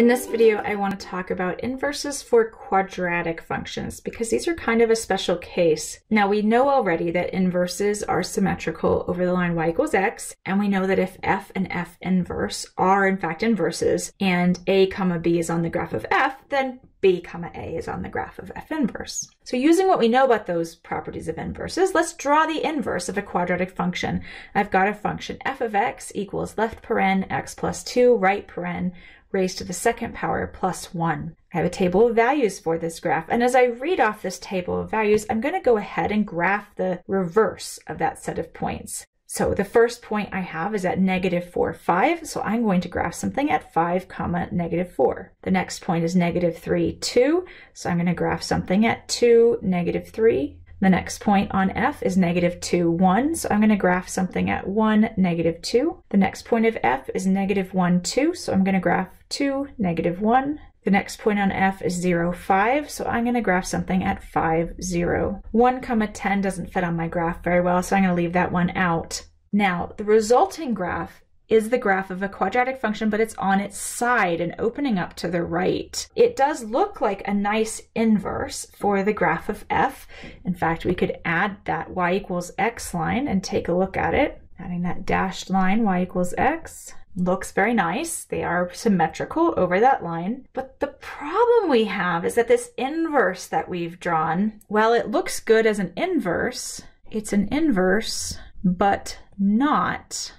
In this video, I want to talk about inverses for quadratic functions because these are kind of a special case. Now we know already that inverses are symmetrical over the line y equals x, and we know that if f and f inverse are in fact inverses and a comma b is on the graph of f, then b comma a is on the graph of f inverse. So using what we know about those properties of inverses, let's draw the inverse of a quadratic function. I've got a function f of x equals left paren x plus 2 right paren raised to the second power plus 1. I have a table of values for this graph, and as I read off this table of values, I'm going to go ahead and graph the reverse of that set of points. So the first point I have is at negative 4, 5, so I'm going to graph something at 5, comma, negative 4. The next point is negative 3, 2, so I'm going to graph something at 2, negative 3, the next point on f is negative 2, 1, so I'm going to graph something at 1, negative 2. The next point of f is negative 1, 2, so I'm going to graph 2, negative 1. The next point on f is 0, 5, so I'm going to graph something at 5, 0. 1 comma 10 doesn't fit on my graph very well, so I'm going to leave that one out. Now, the resulting graph is the graph of a quadratic function, but it's on its side and opening up to the right. It does look like a nice inverse for the graph of f. In fact, we could add that y equals x line and take a look at it. Adding that dashed line, y equals x, looks very nice. They are symmetrical over that line. But the problem we have is that this inverse that we've drawn, while it looks good as an inverse, it's an inverse, but not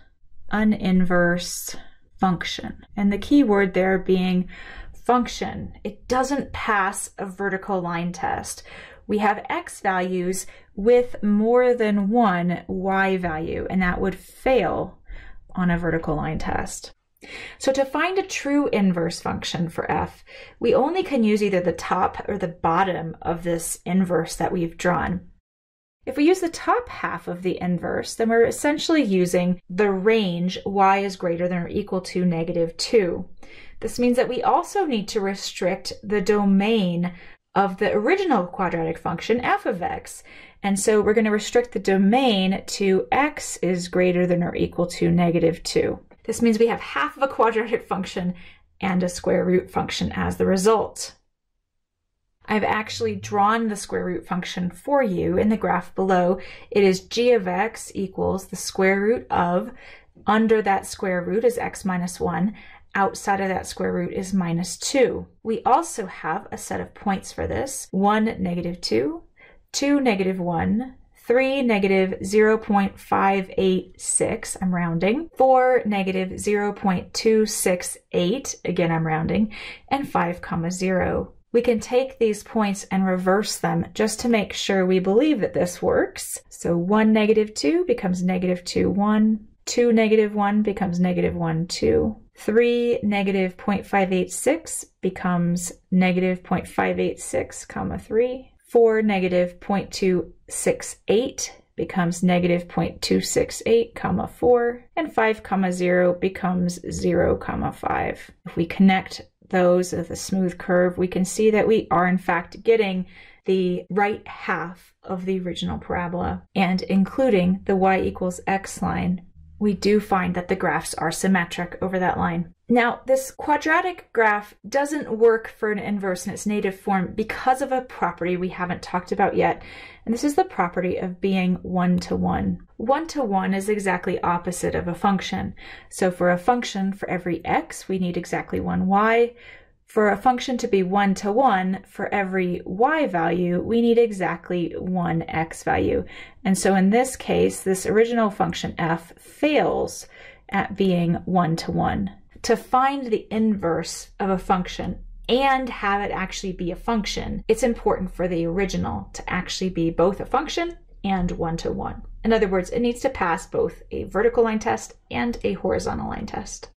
an inverse function. And the key word there being function. It doesn't pass a vertical line test. We have x values with more than one y value, and that would fail on a vertical line test. So to find a true inverse function for f, we only can use either the top or the bottom of this inverse that we've drawn. If we use the top half of the inverse, then we're essentially using the range y is greater than or equal to negative 2. This means that we also need to restrict the domain of the original quadratic function f of x. And so we're going to restrict the domain to x is greater than or equal to negative 2. This means we have half of a quadratic function and a square root function as the result. I've actually drawn the square root function for you in the graph below. It is g of x equals the square root of, under that square root is x minus 1, outside of that square root is minus 2. We also have a set of points for this, 1, negative 2, 2, negative 1, 3, negative 0.586, I'm rounding, 4, negative 0.268, again I'm rounding, and 5, comma 0. We can take these points and reverse them just to make sure we believe that this works. So 1, negative 2 becomes negative 2, 1. 2, negative 1 becomes negative 1, 2. 3, negative 0.586 becomes negative 0.586, comma 3. 4, negative 0.268 becomes negative 0.268 comma 4 and 5 comma 0 becomes 0 comma 5. If we connect those with a smooth curve, we can see that we are in fact getting the right half of the original parabola and including the y equals x line we do find that the graphs are symmetric over that line. Now, this quadratic graph doesn't work for an inverse in its native form because of a property we haven't talked about yet, and this is the property of being one-to-one. One-to-one is exactly opposite of a function. So for a function, for every x, we need exactly one y. For a function to be one to one, for every y value, we need exactly one x value. And so in this case, this original function f fails at being one to one. To find the inverse of a function and have it actually be a function, it's important for the original to actually be both a function and one to one. In other words, it needs to pass both a vertical line test and a horizontal line test.